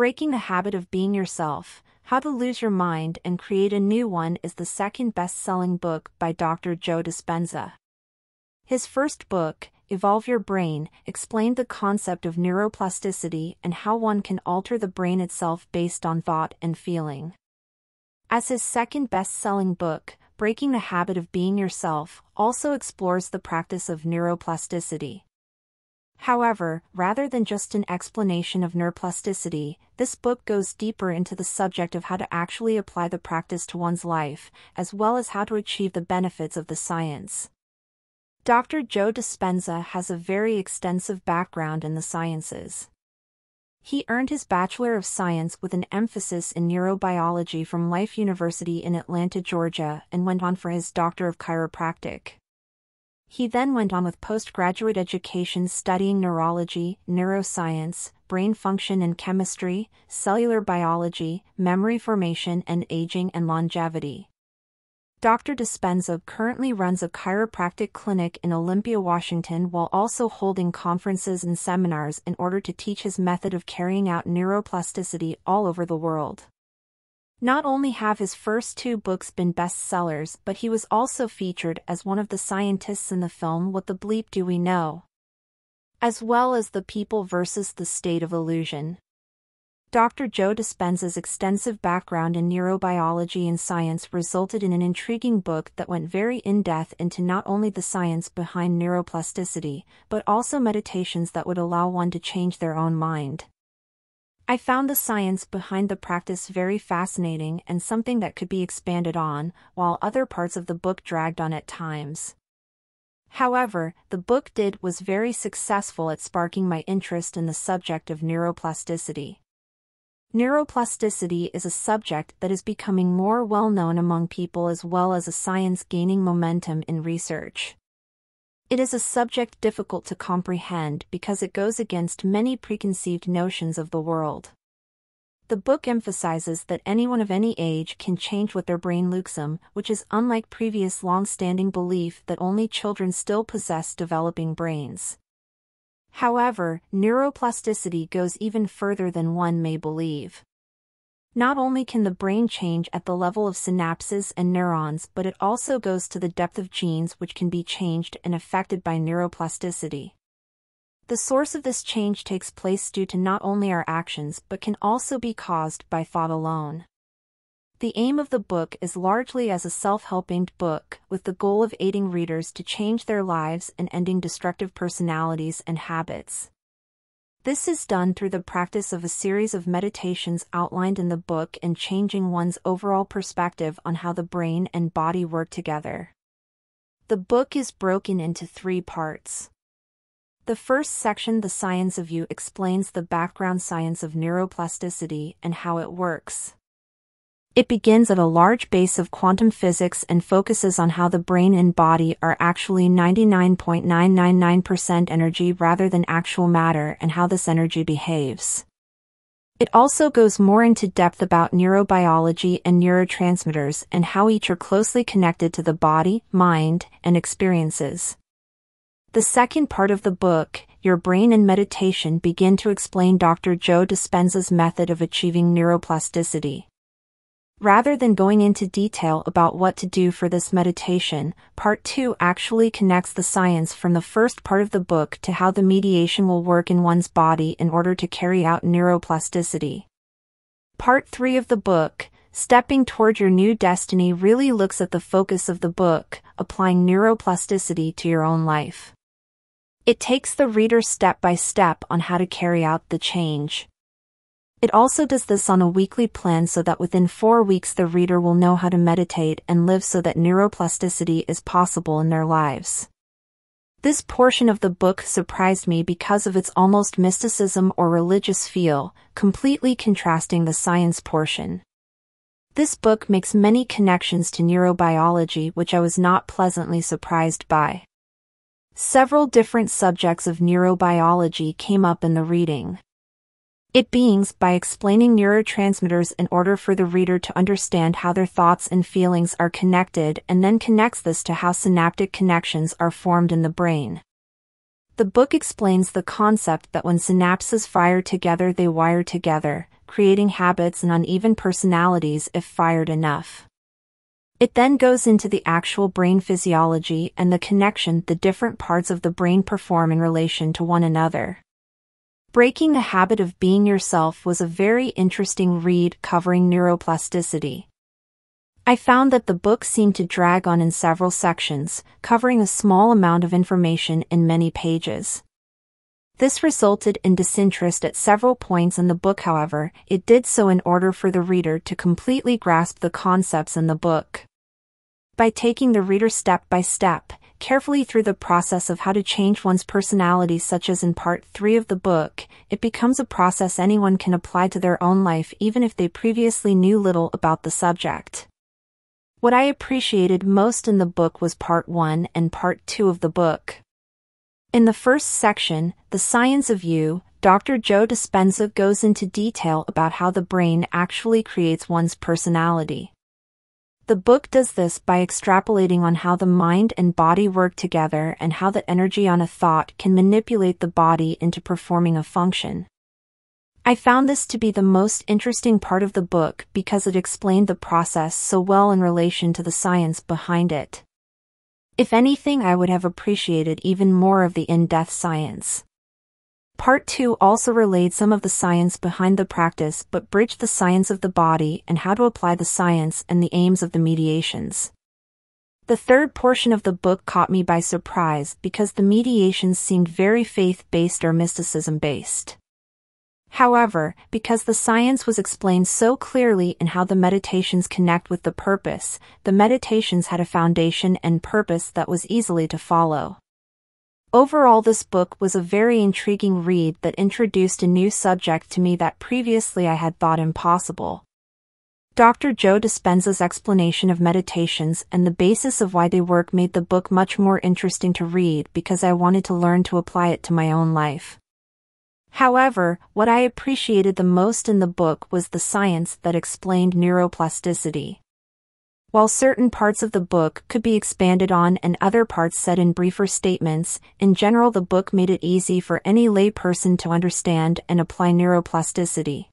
Breaking the Habit of Being Yourself How to Lose Your Mind and Create a New One is the second best selling book by Dr. Joe Dispenza. His first book, Evolve Your Brain, explained the concept of neuroplasticity and how one can alter the brain itself based on thought and feeling. As his second best selling book, Breaking the Habit of Being Yourself, also explores the practice of neuroplasticity. However, rather than just an explanation of neuroplasticity, this book goes deeper into the subject of how to actually apply the practice to one's life, as well as how to achieve the benefits of the science. Dr. Joe Dispenza has a very extensive background in the sciences. He earned his Bachelor of Science with an emphasis in neurobiology from Life University in Atlanta, Georgia, and went on for his Doctor of Chiropractic. He then went on with postgraduate education studying neurology, neuroscience, brain function and chemistry, cellular biology, memory formation and aging and longevity. Dr. Dispenza currently runs a chiropractic clinic in Olympia, Washington while also holding conferences and seminars in order to teach his method of carrying out neuroplasticity all over the world. Not only have his first two books been bestsellers, but he was also featured as one of the scientists in the film What the Bleep Do We Know? As well as The People versus the State of Illusion. Dr. Joe Dispenza's extensive background in neurobiology and science resulted in an intriguing book that went very in-depth into not only the science behind neuroplasticity, but also meditations that would allow one to change their own mind. I found the science behind the practice very fascinating and something that could be expanded on, while other parts of the book dragged on at times. However, the book did was very successful at sparking my interest in the subject of neuroplasticity. Neuroplasticity is a subject that is becoming more well known among people as well as a science gaining momentum in research. It is a subject difficult to comprehend because it goes against many preconceived notions of the world. The book emphasizes that anyone of any age can change what their brain them, which is unlike previous long-standing belief that only children still possess developing brains. However, neuroplasticity goes even further than one may believe. Not only can the brain change at the level of synapses and neurons but it also goes to the depth of genes which can be changed and affected by neuroplasticity. The source of this change takes place due to not only our actions but can also be caused by thought alone. The aim of the book is largely as a self-helping book, with the goal of aiding readers to change their lives and ending destructive personalities and habits. This is done through the practice of a series of meditations outlined in the book and changing one's overall perspective on how the brain and body work together. The book is broken into three parts. The first section, The Science of You, explains the background science of neuroplasticity and how it works. It begins at a large base of quantum physics and focuses on how the brain and body are actually 99.999% energy rather than actual matter and how this energy behaves. It also goes more into depth about neurobiology and neurotransmitters and how each are closely connected to the body, mind, and experiences. The second part of the book, Your Brain and Meditation, begin to explain Dr. Joe Dispenza's method of achieving neuroplasticity. Rather than going into detail about what to do for this meditation, part 2 actually connects the science from the first part of the book to how the mediation will work in one's body in order to carry out neuroplasticity. Part 3 of the book, Stepping Toward Your New Destiny really looks at the focus of the book, applying neuroplasticity to your own life. It takes the reader step by step on how to carry out the change. It also does this on a weekly plan so that within four weeks the reader will know how to meditate and live so that neuroplasticity is possible in their lives. This portion of the book surprised me because of its almost mysticism or religious feel, completely contrasting the science portion. This book makes many connections to neurobiology which I was not pleasantly surprised by. Several different subjects of neurobiology came up in the reading. It beings by explaining neurotransmitters in order for the reader to understand how their thoughts and feelings are connected and then connects this to how synaptic connections are formed in the brain. The book explains the concept that when synapses fire together they wire together, creating habits and uneven personalities if fired enough. It then goes into the actual brain physiology and the connection the different parts of the brain perform in relation to one another. Breaking the Habit of Being Yourself was a very interesting read covering neuroplasticity. I found that the book seemed to drag on in several sections, covering a small amount of information in many pages. This resulted in disinterest at several points in the book however, it did so in order for the reader to completely grasp the concepts in the book. By taking the reader step by step, carefully through the process of how to change one's personality such as in part 3 of the book, it becomes a process anyone can apply to their own life even if they previously knew little about the subject. What I appreciated most in the book was part 1 and part 2 of the book. In the first section, The Science of You, Dr. Joe Dispenza goes into detail about how the brain actually creates one's personality. The book does this by extrapolating on how the mind and body work together and how the energy on a thought can manipulate the body into performing a function. I found this to be the most interesting part of the book because it explained the process so well in relation to the science behind it. If anything, I would have appreciated even more of the in-depth science. Part 2 also relayed some of the science behind the practice but bridged the science of the body and how to apply the science and the aims of the mediations. The third portion of the book caught me by surprise because the mediations seemed very faith-based or mysticism-based. However, because the science was explained so clearly in how the meditations connect with the purpose, the meditations had a foundation and purpose that was easily to follow. Overall this book was a very intriguing read that introduced a new subject to me that previously I had thought impossible. Dr. Joe Dispenza's explanation of meditations and the basis of why they work made the book much more interesting to read because I wanted to learn to apply it to my own life. However, what I appreciated the most in the book was the science that explained neuroplasticity. While certain parts of the book could be expanded on and other parts said in briefer statements, in general the book made it easy for any layperson to understand and apply neuroplasticity.